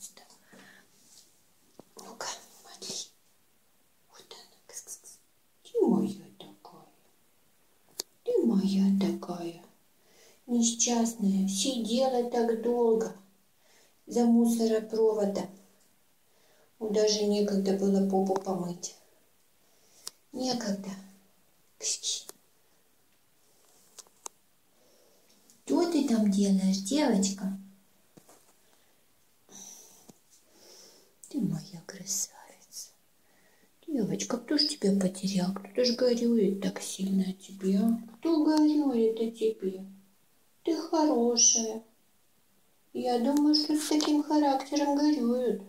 наконец-то. Ну-ка, смотри. Вот она. Кс -кс -кс. Ты моя такая. Ты моя такая. Несчастная. Сидела так долго. За мусоропровода, мусоропроводом. Ну, даже некогда было попу помыть. Некогда. Кс -кс. Что ты там делаешь, девочка? Моя красавица. Девочка, кто ж тебя потерял? Кто ж горюет так сильно о тебе, а? Кто горюет о тебе? Ты хорошая. Я думаю, что с таким характером горюют.